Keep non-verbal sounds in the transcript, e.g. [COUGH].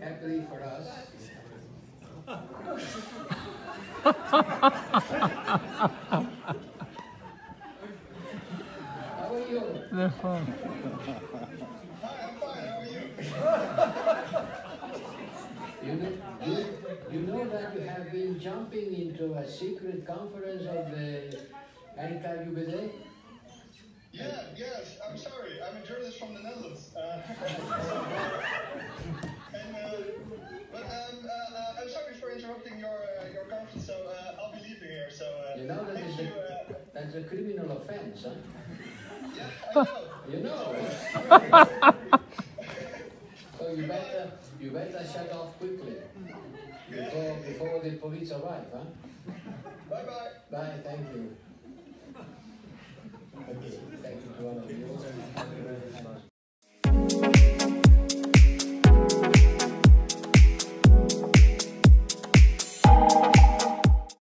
happily, for us. How are you? They're fun. You know, that you have been jumping into a secret conference of the NKUBD? Yeah, yes, a journalist from the Netherlands. Uh, [LAUGHS] and, uh, but um, uh, uh, I'm sorry for interrupting your uh, your conference, so uh, I'll be leaving here. So uh, You know that is you. a, Uh, that's a criminal offense, huh? yeah, I know. [LAUGHS] You know. [LAUGHS] so you better you better shut off quickly before before the police arrive, huh? Bye bye. Bye, thank you.